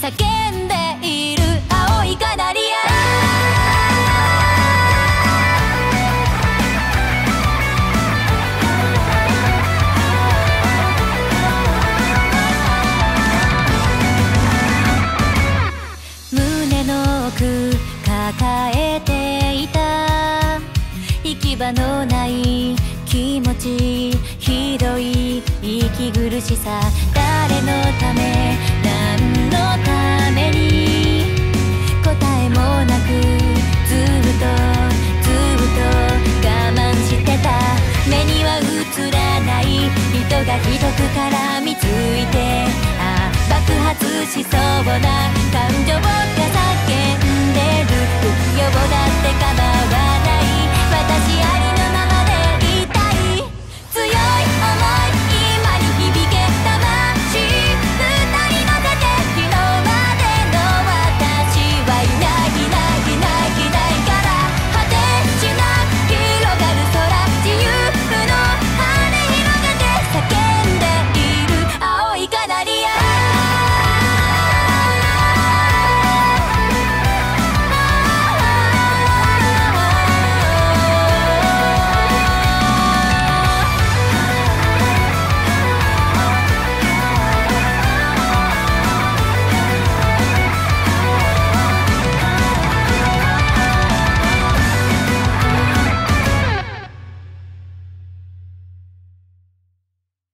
叫んでいる。青いカナリア。胸の奥抱えていた。行き場のない気持ち。ひどい息苦しさ。誰のため？がひどく絡みついて。ああ爆発しそうな